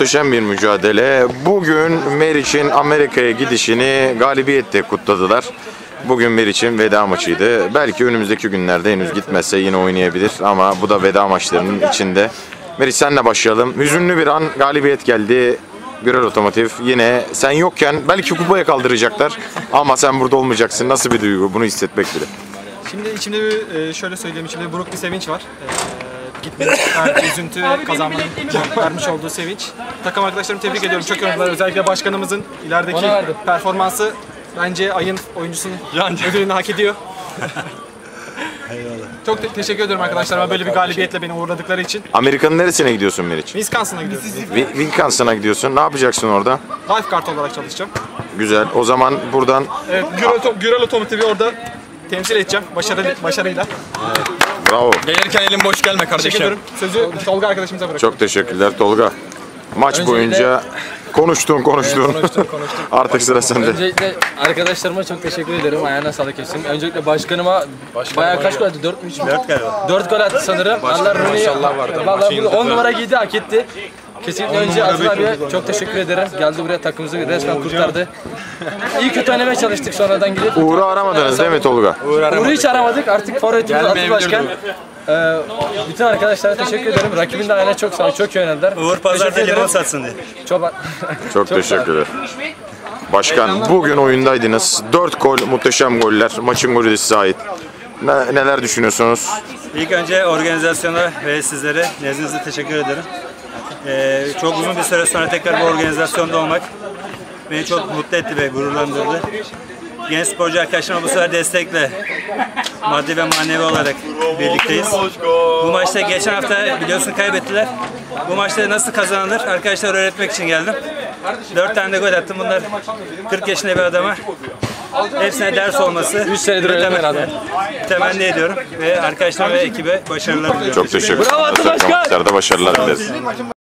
muhteşem bir mücadele. Bugün Meriç'in Amerika'ya gidişini galibiyetle kutladılar. Bugün Meriç'in veda maçıydı. Belki önümüzdeki günlerde henüz gitmezse yine oynayabilir ama bu da veda maçlarının içinde. Meriç senle başlayalım. Hüzünlü bir an galibiyet geldi. Gürel Otomotiv yine sen yokken belki kupaya kaldıracaklar ama sen burada olmayacaksın. Nasıl bir duygu bunu hissetmek bile. Şimdi içimde bir e, şöyle söyleyeyim içimde buruk bir sevinç var. E, verdiği üzüntü ve kazanmanın vermiş olduğu sevinç. Takım arkadaşlarımı tebrik ediyorum. Çok yorumlar. Özellikle başkanımızın ilerideki performansı bence ayın oyuncusunun ödülünü hak ediyor. Çok te- teşekkür ediyorum arkadaşlarıma böyle bir galibiyetle beni uğurladıkları için. Amerika'nın neresine gidiyorsun Meriç? Wisconsin'a gidiyoruz. Wi- Wisconsin'a gidiyorsun. Ne yapacaksın orada? Lifeguard olarak çalışacağım. Güzel. O zaman buradan Evet, Gürel, Gürel Otomotiv'i orada temsil edeceğim başarı, başarıyla. bravo. Gelirken elim boş gelme Teşekkür kardeşim. ediyorum. Sözü Tolga arkadaşımıza bırakıyorum. Çok teşekkürler Tolga. Maç boyunca konuştun konuştun. konuştum, konuştum. Artık sıra sende. Öncelikle arkadaşlarıma çok teşekkür ederim. Ayağına sağlık hepsinin. Öncelikle başkanıma bayağı kaç gol attı? 4 mü 3 mü? 4 galiba. 4 gol attı sanırım. Allah Rooney'i Vallahi burada 10 numara giydi hak etti. Kesinlikle önce Aziz abiye çok teşekkür ederim. Geldi buraya takımımızı resmen kurtardı. İyi kötü oynamaya çalıştık sonradan gidip. Uğur'u aramadınız değil mi Tolga? Uğur'u hiç aramadık. Artık forvetimiz Atı Başkan. Ee, bütün arkadaşlara teşekkür ederim. Rakibin de ayağına çok sağ çok iyi oynadılar. Uğur pazarda limon satsın diye. Çok Çok teşekkürler. Başkan bugün oyundaydınız. 4 gol, muhteşem goller. Maçın golü de size ait. Ne- neler düşünüyorsunuz? İlk önce organizasyona ve sizlere nezdinizde teşekkür ederim. Ee, çok uzun bir süre sonra tekrar bu organizasyonda olmak beni çok mutlu etti ve gururlandırdı. Genç sporcu arkadaşlarıma bu sefer destekle maddi ve manevi olarak birlikteyiz. Bu maçta geçen hafta biliyorsun kaybettiler. Bu maçta nasıl kazanılır arkadaşlar öğretmek için geldim. Dört tane de gol attım. Bunlar 40 yaşında bir adama hepsine ders olması. 3 senedir temen- adam. Temenni ediyorum ve arkadaşlar ve ekibe başarılar diliyorum. Çok teşekkür Bravo Atı ederim. Başkan! Maçlarda başarılar dileriz.